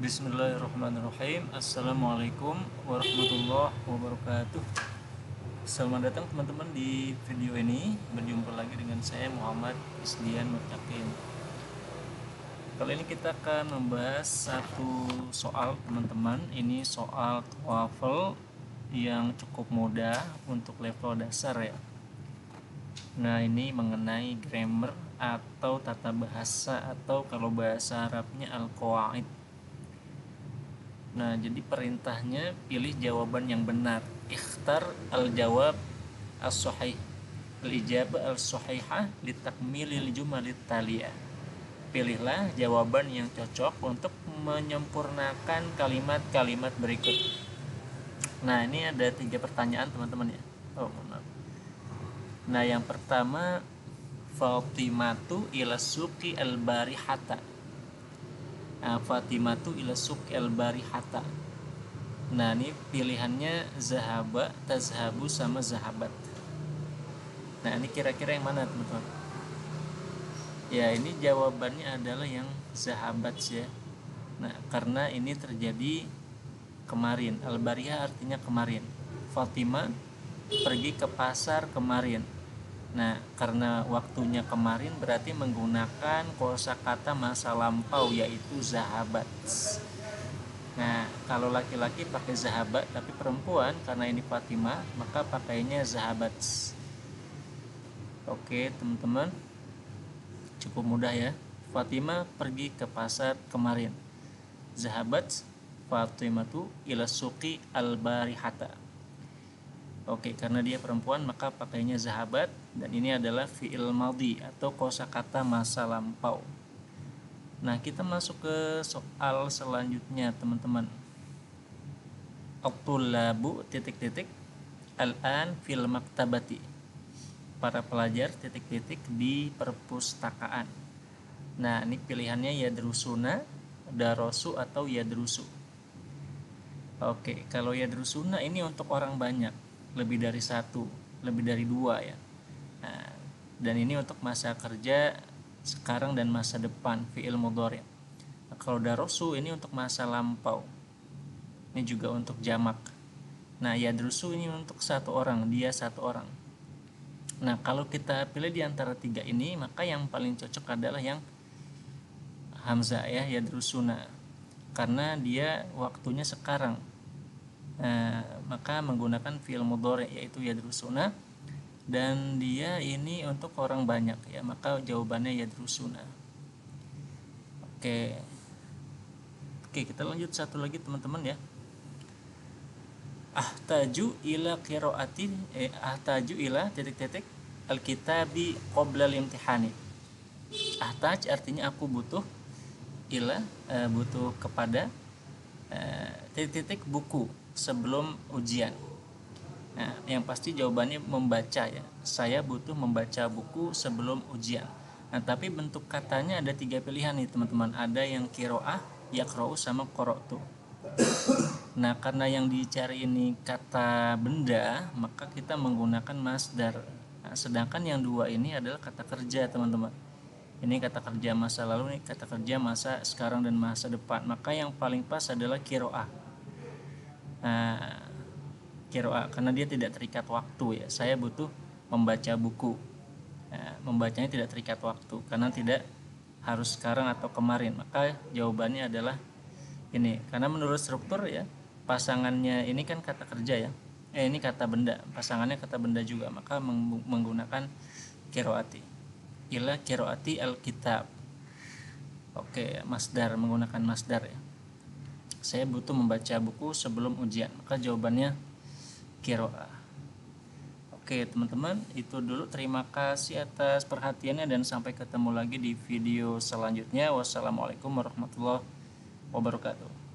Bismillahirrahmanirrahim. Assalamualaikum warahmatullahi wabarakatuh. Selamat datang teman-teman di video ini. Berjumpa lagi dengan saya Muhammad Isdian Mutakin. Kali ini kita akan membahas satu soal teman-teman. Ini soal TOEFL yang cukup mudah untuk level dasar ya. Nah ini mengenai grammar atau tata bahasa atau kalau bahasa Arabnya al-qawaid Nah, jadi perintahnya pilih jawaban yang benar. Ikhtar al-jawab as-sahih. Al-ijabah as-sahihah litakmilil jumalit taliyah. Pilihlah jawaban yang cocok untuk menyempurnakan kalimat-kalimat berikut. Nah, ini ada tiga pertanyaan teman-teman ya. Oh, maaf. Nah, yang pertama Fatimatu ila suki al-barihata Fatimatu ila suq el barihata. Nah ini pilihannya zahaba tazhabu sama zahabat. Nah ini kira-kira yang mana teman-teman? Ya ini jawabannya adalah yang zahabat ya. Nah karena ini terjadi kemarin. Al bariha artinya kemarin. Fatima pergi ke pasar kemarin Nah, karena waktunya kemarin berarti menggunakan kosakata masa lampau yaitu zahabat. Nah, kalau laki-laki pakai zahabat tapi perempuan karena ini Fatimah, maka pakainya zahabat. Oke, teman-teman. Cukup mudah ya. Fatimah pergi ke pasar kemarin. Zahabat Fatimatu ila suqi al-barihata Oke, karena dia perempuan maka pakainya zahabat dan ini adalah fi'il maldi atau kosakata masa lampau. Nah, kita masuk ke soal selanjutnya, teman-teman. Aktulabu titik-titik al-an fil maktabati. Para pelajar titik-titik di perpustakaan. Nah, ini pilihannya yadrusuna, darosu atau yadrusu. Oke, kalau yadrusuna ini untuk orang banyak lebih dari satu lebih dari dua ya. Nah, dan ini untuk masa kerja sekarang dan masa depan fi'il mudhari. Nah, kalau darosu ini untuk masa lampau. Ini juga untuk jamak. Nah yadrusu ini untuk satu orang dia satu orang. Nah kalau kita pilih di antara tiga ini maka yang paling cocok adalah yang hamzah ya yadrusuna. Karena dia waktunya sekarang Nah, maka menggunakan fi'il mudhari yaitu yadrusuna dan dia ini untuk orang banyak ya, maka jawabannya yadrusuna. Oke. Oke, kita lanjut satu lagi teman-teman ya. Ahtaju ila qiraati eh ahtaju ila titik-titik alkitabi qabla limtihani. Ahtaj artinya aku butuh ila eh, butuh kepada eh, titik-titik buku sebelum ujian. Nah, yang pasti jawabannya membaca ya. Saya butuh membaca buku sebelum ujian. Nah, tapi bentuk katanya ada tiga pilihan nih teman-teman. Ada yang kiroah, yakrou sama korotu. Nah, karena yang dicari ini kata benda, maka kita menggunakan masdar. Nah, sedangkan yang dua ini adalah kata kerja, teman-teman. Ini kata kerja masa lalu, nih kata kerja masa sekarang dan masa depan. Maka yang paling pas adalah kiroah uh, kiroa karena dia tidak terikat waktu ya. Saya butuh membaca buku. Uh, membacanya tidak terikat waktu karena tidak harus sekarang atau kemarin. Maka jawabannya adalah ini karena menurut struktur ya pasangannya ini kan kata kerja ya. Eh ini kata benda. Pasangannya kata benda juga. Maka menggunakan kiroati. Ila kiroati alkitab. Oke masdar menggunakan masdar ya saya butuh membaca buku sebelum ujian. Maka jawabannya kiroa. Oke teman-teman itu dulu. Terima kasih atas perhatiannya dan sampai ketemu lagi di video selanjutnya. Wassalamualaikum warahmatullahi wabarakatuh